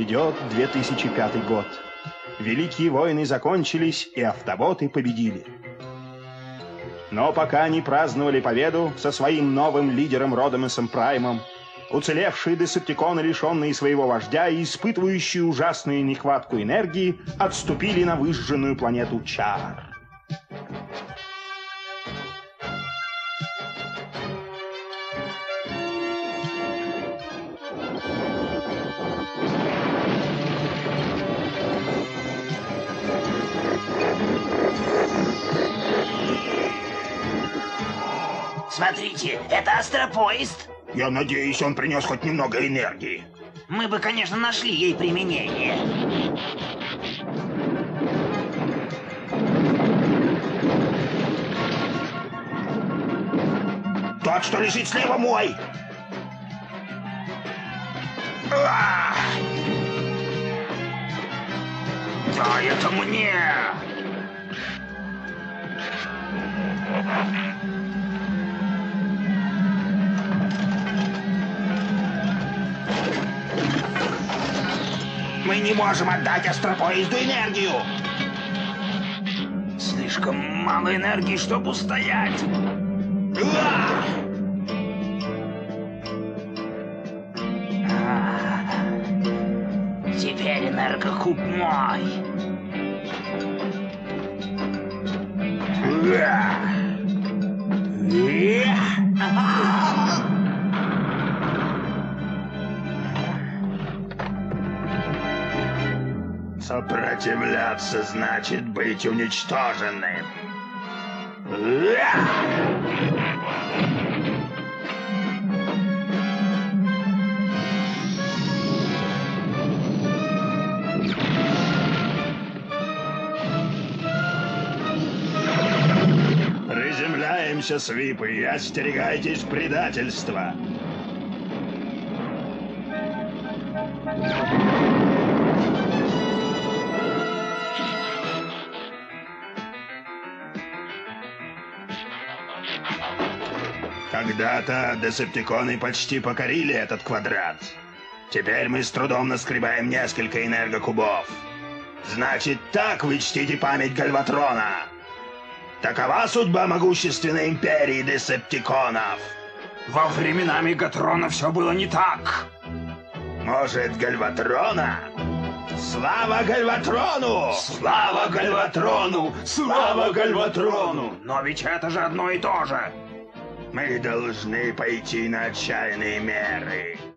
Идет 2005 год. Великие войны закончились, и автоботы победили. Но пока они праздновали победу со своим новым лидером Родомесом Праймом, уцелевшие десептиконы, лишенные своего вождя и испытывающие ужасную нехватку энергии, отступили на выжженную планету Чар. Смотрите, это астропоезд. Я надеюсь, он принес хоть немного энергии. Мы бы, конечно, нашли ей применение. Тот, что лежит слева, мой. А! Да, это мне. Мы не можем отдать астропоезду энергию. Слишком мало энергии, чтобы устоять. А! А, Теперь энергокуб мой. Сопротивляться значит быть уничтоженным. Приземляемся, свипы, остерегайтесь предательства. Когда-то десептиконы почти покорили этот квадрат. Теперь мы с трудом наскребаем несколько энергокубов. Значит, так вы чтите память Гальватрона. Такова судьба могущественной империи десептиконов. Во времена Мегатрона все было не так. Может, Гальватрона? Слава Гальватрону! Слава Гальватрону! Слава Гальватрону! Но ведь это же одно и то же. Мы должны пойти на отчаянные меры.